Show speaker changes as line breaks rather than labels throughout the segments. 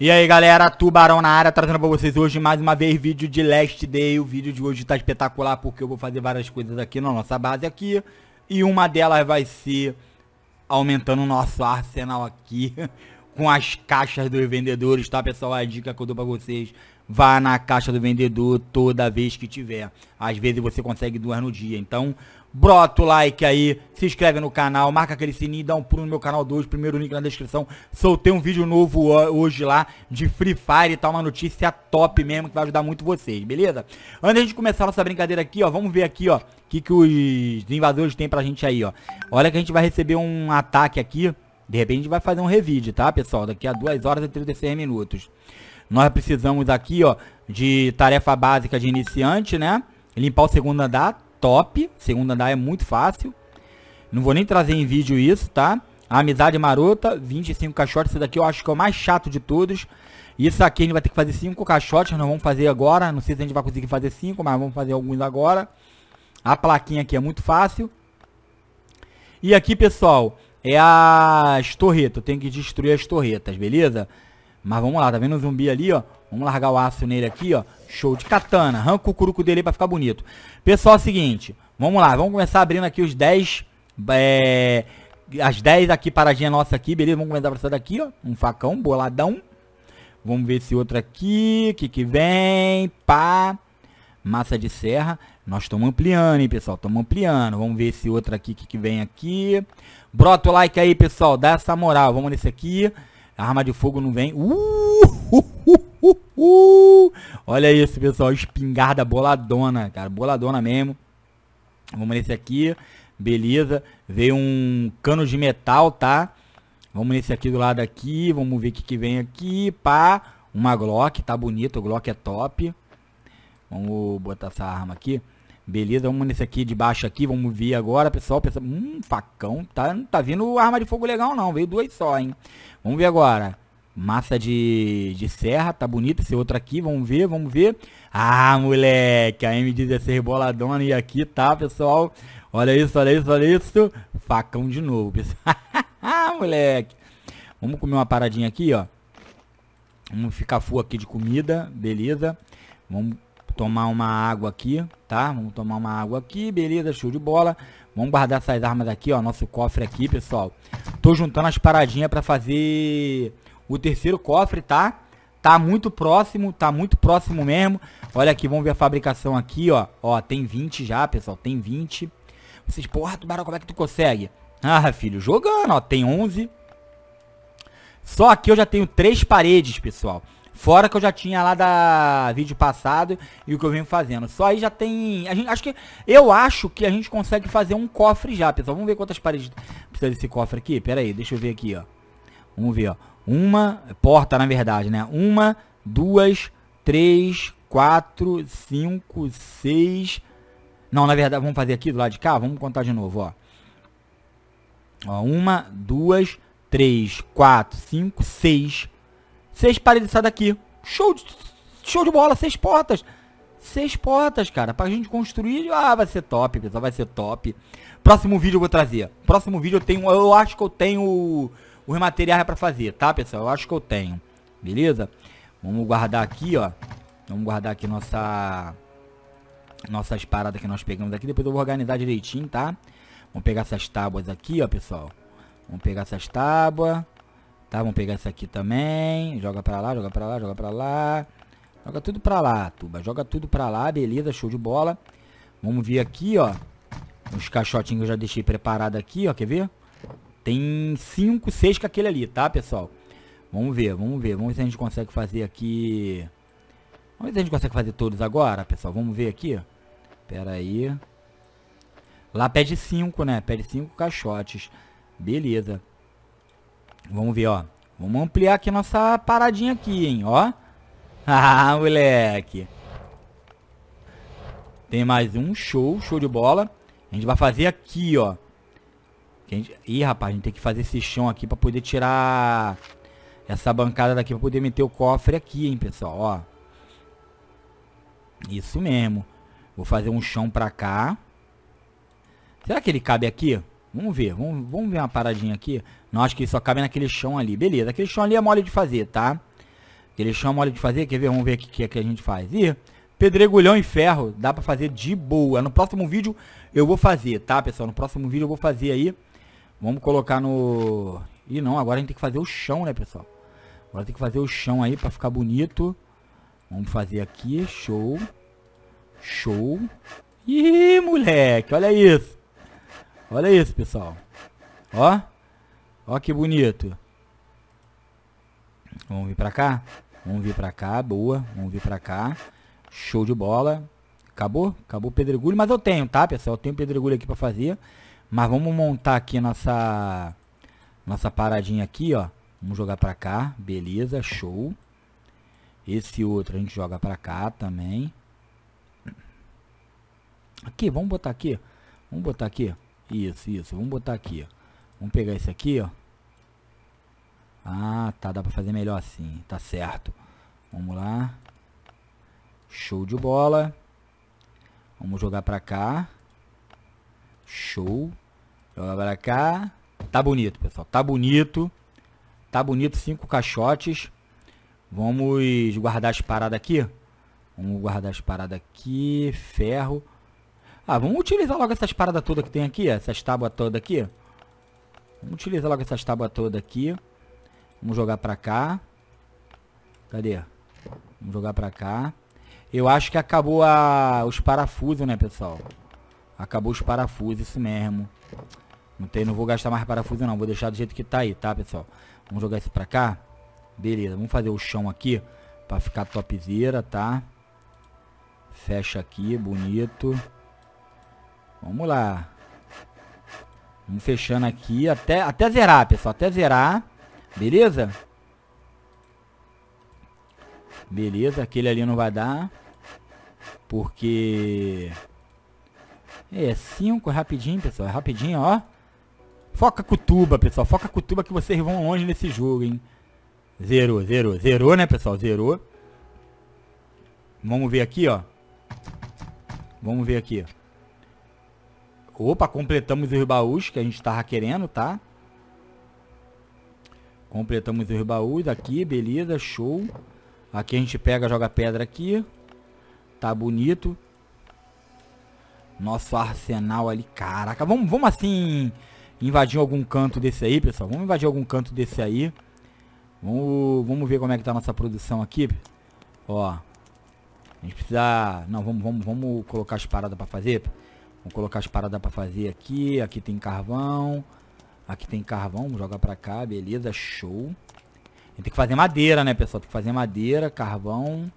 E aí galera, Tubarão na área, trazendo pra vocês hoje mais uma vez vídeo de Last Day. O vídeo de hoje tá espetacular porque eu vou fazer várias coisas aqui na nossa base aqui. E uma delas vai ser aumentando o nosso arsenal aqui com as caixas dos vendedores, tá pessoal? A dica que eu dou pra vocês, vá na caixa do vendedor toda vez que tiver. Às vezes você consegue duas no dia, então brota o like aí, se inscreve no canal, marca aquele sininho, dá um pulo no meu canal 2, primeiro link na descrição. Soltei um vídeo novo hoje lá de Free Fire, tá uma notícia top mesmo que vai ajudar muito vocês, beleza? Antes de começar nossa brincadeira aqui, ó, vamos ver aqui, ó, o que, que os invasores têm pra gente aí, ó. Olha que a gente vai receber um ataque aqui, de repente a gente vai fazer um revide, tá, pessoal? Daqui a 2 horas e 36 minutos. Nós precisamos aqui, ó, de tarefa básica de iniciante, né? Limpar o segundo andar, top. Segundo andar é muito fácil. Não vou nem trazer em vídeo isso, tá? Amizade marota, 25 caixotes. Esse daqui eu acho que é o mais chato de todos. Isso aqui a gente vai ter que fazer 5 caixotes. Nós vamos fazer agora. Não sei se a gente vai conseguir fazer 5, mas vamos fazer alguns agora. A plaquinha aqui é muito fácil. E aqui, pessoal, é as torretas. Eu tenho que destruir as torretas, beleza? Mas vamos lá, tá vendo o zumbi ali, ó? Vamos largar o aço nele aqui, ó. Show de katana. Arranca o curuco dele pra ficar bonito. Pessoal, é o seguinte. Vamos lá, vamos começar abrindo aqui os 10... É, as 10 aqui, paradinha nossa aqui, beleza? Vamos começar por essa daqui, ó. Um facão, boladão. Vamos ver esse outro aqui. O que que vem? Pá. Massa de serra. Nós estamos ampliando, hein, pessoal? Estamos ampliando. Vamos ver esse outro aqui, que que vem aqui. Brota o like aí, pessoal. Dá essa moral. Vamos nesse aqui. A arma de fogo não vem. Uh, uh, uh, Olha isso, pessoal. Espingarda boladona, cara. Boladona mesmo. Vamos nesse aqui. Beleza. Veio um cano de metal, tá? Vamos nesse aqui do lado aqui. Vamos ver o que, que vem aqui. Pá. Uma Glock. Tá bonito. O Glock é top. Vamos botar essa arma aqui. Beleza, vamos nesse aqui de baixo aqui, vamos ver agora, pessoal. Pensa, hum, facão, tá, não tá vindo arma de fogo legal não, veio duas só, hein. Vamos ver agora. Massa de, de serra, tá bonito esse outro aqui, vamos ver, vamos ver. Ah, moleque, a M16 boladona e aqui tá, pessoal. Olha isso, olha isso, olha isso. Facão de novo, pessoal. ah, moleque. Vamos comer uma paradinha aqui, ó. Vamos ficar full aqui de comida, beleza. Vamos tomar uma água aqui, tá? Vamos tomar uma água aqui, beleza, show de bola. Vamos guardar essas armas aqui, ó, nosso cofre aqui, pessoal. Tô juntando as paradinhas pra fazer o terceiro cofre, tá? Tá muito próximo, tá muito próximo mesmo. Olha aqui, vamos ver a fabricação aqui, ó. Ó, tem 20 já, pessoal, tem 20. Vocês, porra, Tubarão, como é que tu consegue? Ah, filho, jogando, ó, tem 11. Só aqui eu já tenho três paredes, pessoal. Fora que eu já tinha lá da vídeo passado e o que eu venho fazendo. Só aí já tem... A gente, acho que... Eu acho que a gente consegue fazer um cofre já, pessoal. Vamos ver quantas paredes precisa desse cofre aqui. Pera aí, deixa eu ver aqui, ó. Vamos ver, ó. Uma... Porta, na verdade, né? Uma, duas, três, quatro, cinco, seis... Não, na verdade, vamos fazer aqui do lado de cá? Vamos contar de novo, ó. Ó, uma, duas, três, quatro, cinco, seis Seis paredes sai daqui. Show de, show de bola, seis portas. Seis portas, cara. Pra gente construir, ah, vai ser top, pessoal, vai ser top. Próximo vídeo eu vou trazer. Próximo vídeo eu tenho, eu acho que eu tenho os materiais pra fazer, tá, pessoal? Eu acho que eu tenho. Beleza? Vamos guardar aqui, ó. Vamos guardar aqui nossa... Nossas paradas que nós pegamos aqui. Depois eu vou organizar direitinho, tá? Vamos pegar essas tábuas aqui, ó, pessoal. Vamos pegar essas tábuas. Tá, vamos pegar essa aqui também. Joga pra lá, joga pra lá, joga pra lá. Joga tudo pra lá, Tuba. Joga tudo pra lá, beleza, show de bola. Vamos ver aqui, ó. Os caixotinhos eu já deixei preparado aqui, ó, quer ver? Tem 5, 6 com aquele ali, tá, pessoal? Vamos ver, vamos ver. Vamos ver se a gente consegue fazer aqui... Vamos ver se a gente consegue fazer todos agora, pessoal. Vamos ver aqui. Pera aí. Lá pede 5, né? Pede 5 caixotes. Beleza. Vamos ver, ó. Vamos ampliar aqui nossa paradinha aqui, hein, ó. Ah, moleque. Tem mais um show, show de bola. A gente vai fazer aqui, ó. Ih, rapaz, a gente tem que fazer esse chão aqui pra poder tirar essa bancada daqui pra poder meter o cofre aqui, hein, pessoal, ó. Isso mesmo. Vou fazer um chão pra cá. Será que ele cabe aqui? Vamos ver, vamos, vamos ver uma paradinha aqui. Não, acho que só cabe naquele chão ali. Beleza, aquele chão ali é mole de fazer, tá? Aquele chão mole de fazer, quer ver? Vamos ver o que, que a gente faz. Ih, pedregulhão e ferro, dá pra fazer de boa. No próximo vídeo eu vou fazer, tá, pessoal? No próximo vídeo eu vou fazer aí. Vamos colocar no... Ih, não, agora a gente tem que fazer o chão, né, pessoal? Agora tem que fazer o chão aí pra ficar bonito. Vamos fazer aqui, show. Show. Ih, moleque, olha isso. Olha isso, pessoal. Ó. Ó que bonito. Vamos vir pra cá? Vamos vir pra cá, boa. Vamos vir pra cá. Show de bola. Acabou? Acabou o pedregulho, mas eu tenho, tá, pessoal? Eu tenho pedregulho aqui pra fazer. Mas vamos montar aqui nossa... Nossa paradinha aqui, ó. Vamos jogar pra cá. Beleza, show. Esse outro a gente joga pra cá também. Aqui, vamos botar aqui. Vamos botar aqui. Isso, isso. Vamos botar aqui. Vamos pegar esse aqui, ó. Ah, tá. Dá pra fazer melhor assim. Tá certo. Vamos lá. Show de bola. Vamos jogar pra cá. Show. Joga pra cá. Tá bonito, pessoal. Tá bonito. Tá bonito. Cinco caixotes. Vamos guardar as paradas aqui. Vamos guardar as paradas aqui. Ferro. Ah, vamos utilizar logo essas paradas todas que tem aqui. Essas tábuas todas aqui. Vamos utilizar logo essas tábuas todas aqui. Vamos jogar pra cá. Cadê? Vamos jogar pra cá. Eu acho que acabou a, os parafusos, né, pessoal? Acabou os parafusos, isso mesmo. Não, tem, não vou gastar mais parafuso, não. Vou deixar do jeito que tá aí, tá, pessoal? Vamos jogar esse pra cá. Beleza, vamos fazer o chão aqui. Pra ficar topzera, tá? Fecha aqui, bonito. Vamos lá. Vamos fechando aqui até, até zerar, pessoal. Até zerar. Beleza? Beleza, aquele ali não vai dar. Porque... É 5 rapidinho, pessoal. É rapidinho, ó. Foca com tuba, pessoal. Foca com tuba que vocês vão longe nesse jogo, hein. Zerou, zerou. Zerou, né, pessoal? Zerou. Vamos ver aqui, ó. Vamos ver aqui. Opa, completamos os baús que a gente tava querendo, tá? Completamos os baús aqui, beleza, show. Aqui a gente pega, joga pedra aqui. Tá bonito. Nosso arsenal ali, caraca. Vamos, vamos assim invadir algum canto desse aí, pessoal. Vamos invadir algum canto desse aí. Vamos, vamos ver como é que tá a nossa produção aqui. Ó. A gente precisa... Não, vamos, vamos, vamos colocar as paradas pra fazer. Vamos colocar as paradas pra fazer aqui. Aqui tem carvão. Aqui tem carvão, vamos jogar pra cá, beleza, show. Tem que fazer madeira, né, pessoal? Tem que fazer madeira, carvão.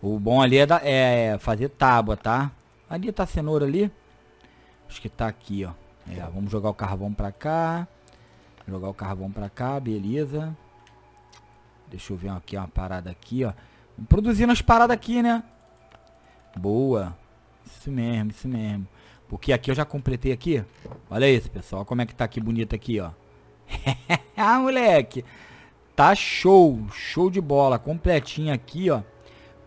O bom ali é, da, é fazer tábua, tá? Ali tá a cenoura ali. Acho que tá aqui, ó. É, vamos jogar o carvão pra cá. Jogar o carvão pra cá, beleza. Deixa eu ver aqui uma parada aqui, ó. Produzindo as paradas aqui, né? Boa. Isso mesmo, isso mesmo. Porque aqui eu já completei aqui. Olha isso, pessoal. como é que tá aqui bonito aqui, ó. ah, moleque. Tá show. Show de bola. Completinho aqui, ó.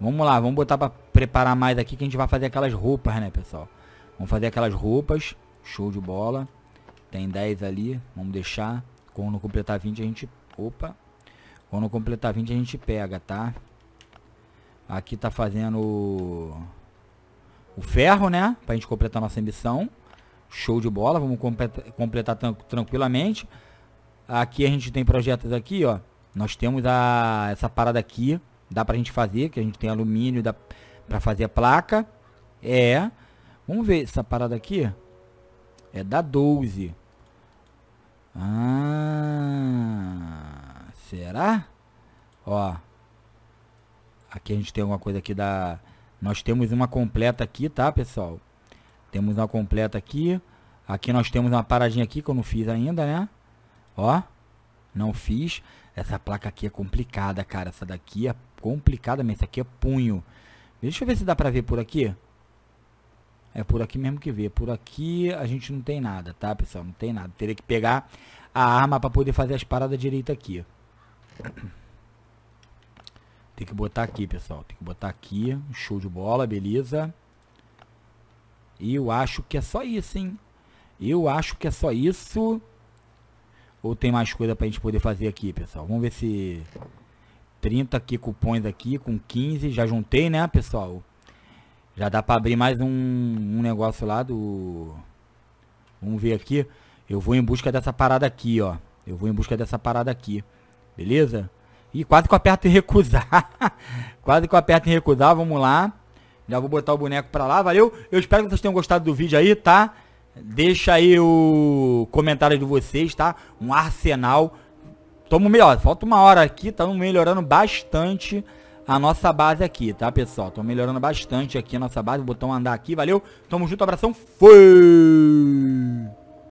Vamos lá, vamos botar pra preparar mais aqui que a gente vai fazer aquelas roupas, né, pessoal? Vamos fazer aquelas roupas. Show de bola. Tem 10 ali. Vamos deixar. Quando completar 20 a gente... Opa. Quando completar 20 a gente pega, tá? Aqui tá fazendo o ferro, né? Pra gente completar nossa missão. Show de bola, vamos completar, completar tranquilamente. Aqui a gente tem projetos aqui, ó. Nós temos a, essa parada aqui, dá pra gente fazer, que a gente tem alumínio dá pra fazer a placa. É. Vamos ver essa parada aqui. É da 12. Ah, será? Ó. Aqui a gente tem alguma coisa aqui da nós temos uma completa aqui, tá, pessoal? Temos uma completa aqui. Aqui nós temos uma paradinha aqui que eu não fiz ainda, né? Ó, não fiz. Essa placa aqui é complicada, cara. Essa daqui é complicada mesmo. Essa aqui é punho. Deixa eu ver se dá pra ver por aqui. É por aqui mesmo que vê. Por aqui a gente não tem nada, tá, pessoal? Não tem nada. Teria que pegar a arma pra poder fazer as paradas direito aqui. Tem que botar aqui, pessoal. Tem que botar aqui. Show de bola, beleza. E eu acho que é só isso, hein? Eu acho que é só isso. Ou tem mais coisa pra gente poder fazer aqui, pessoal? Vamos ver se... 30 aqui cupons aqui com 15. Já juntei, né, pessoal? Já dá pra abrir mais um, um negócio lá do... Vamos ver aqui. Eu vou em busca dessa parada aqui, ó. Eu vou em busca dessa parada aqui. Beleza? E quase que eu aperto em recusar. quase que eu aperto em recusar. Vamos lá. Já vou botar o boneco pra lá. Valeu? Eu espero que vocês tenham gostado do vídeo aí, tá? Deixa aí o comentário de vocês, tá? Um arsenal. Tamo melhor. Falta uma hora aqui. Estamos melhorando bastante a nossa base aqui, tá, pessoal? Estamos melhorando bastante aqui a nossa base. Botão andar aqui. Valeu? Tamo junto. Abração. Foi!